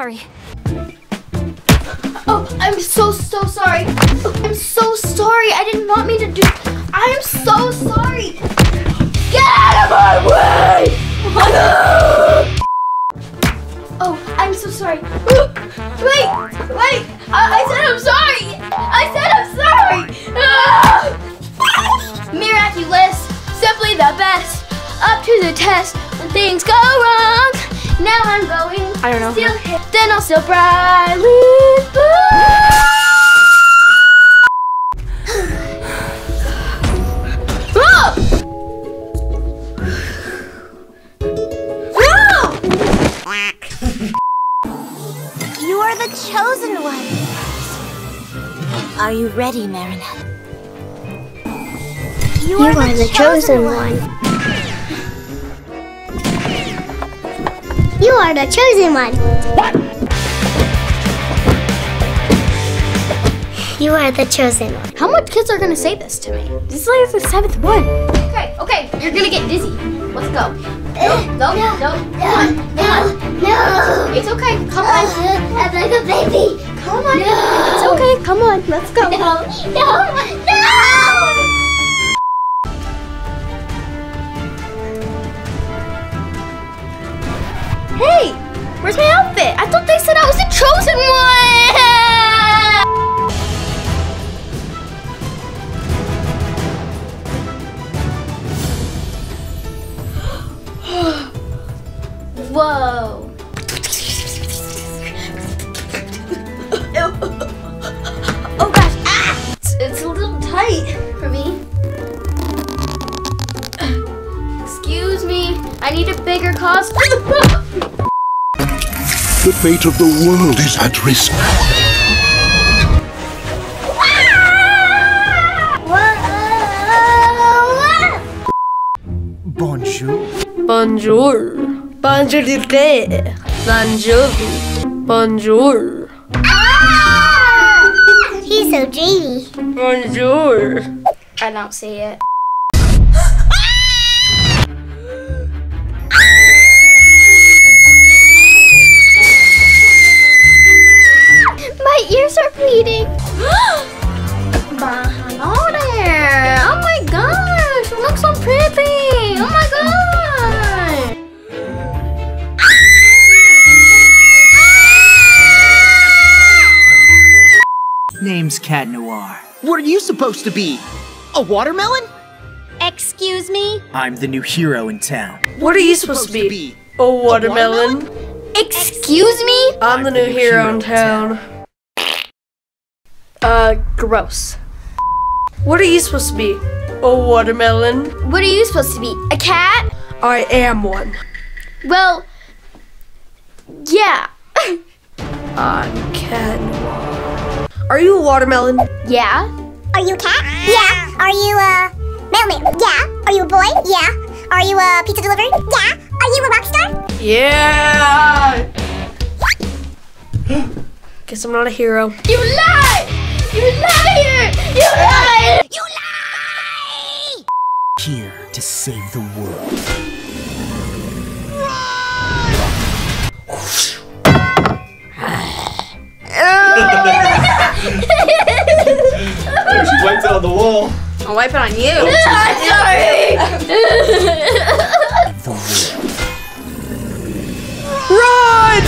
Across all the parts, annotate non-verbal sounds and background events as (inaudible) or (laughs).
sorry. Oh, I'm so, so sorry. I'm so sorry. I did not mean to do. I am so sorry. Get out of my way! (laughs) oh, I'm so sorry. (gasps) Wait, wait. I, I said I'm sorry. I said I'm sorry. (laughs) Miraculous, simply the best. Up to the test when things go wrong. Now I'm going. I don't know. Still hit. Then I'll still brightly burn. You are the chosen one. Are you ready, Marinette? You, You are the chosen one. You are the chosen one. You are the chosen one. How much kids are gonna say this to me? This is like the seventh one. Okay, okay, you're gonna get dizzy. Let's go. Uh, no, no, no, no, No, no, no. It's okay. Come uh, on. I'm like a baby. Come on. No. It's okay. Come on. Let's go. No, no, no. Hey, where's my outfit? I thought they said I was the chosen one. (gasps) Whoa. Oh gosh, ah! It's, it's a little tight for me. Excuse me, I need a bigger costume. (laughs) The fate of the world is at risk. Bonjour. Bonjour. Bonjour du thé. Bonjour. Bonjour. Ah! He's so dreamy. Bonjour. I don't see it. Name's Cat Noir. What are you supposed to be? A watermelon? Excuse me? I'm the new hero in town. What are you supposed to be? A watermelon. Excuse me? I'm the new hero in town. Uh, gross. What are you supposed to be? A watermelon. What are you supposed to be? A cat? I am one. Well, yeah. (laughs) I'm Cat Noir. Are you a watermelon? yeah. Are you a cat? Yeah. Are you a mailman? Yeah. Are you a boy? Yeah. Are you a pizza delivery? Yeah. Are you a rock star? Yeah! (gasps) Guess I'm not a hero. You lie! You liar! You lied! You lie! Here to save the world. Wipe it on you. (laughs) I'm sorry! Run!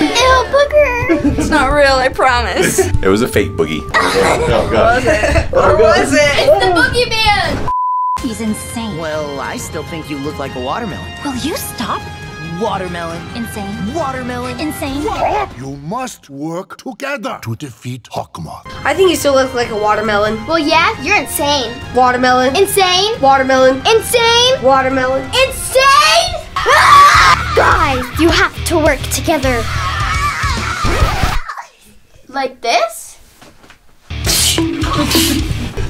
Ew, booger! It's not real, I promise. (laughs) It was a fake boogie. (laughs) oh god. Or was it? Oh, it's the boogeyman! He's insane. Well, I still think you look like a watermelon. Will you stop? Watermelon. Insane. Watermelon. Insane. You must work together to defeat Hawkmoth. I think you still look like a watermelon. Well, yeah, you're insane. Watermelon. Insane? Watermelon. Insane? Watermelon. Insane? (laughs) Guys, you have to work together. Like this?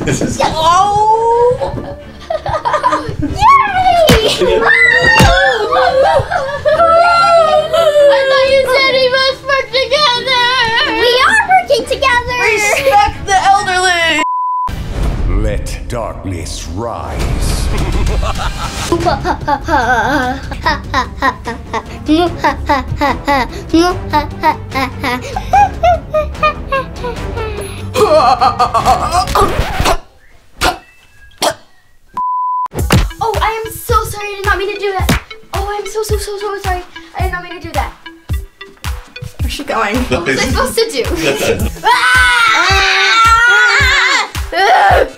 This is Oh! (laughs) Yay! (laughs) Oh, I am so sorry. I did not mean to do that. Oh, I'm so, so, so, so sorry. I did not mean to do that. Where's she going? What was I supposed to do? (laughs) Ah! ah! ah! ah!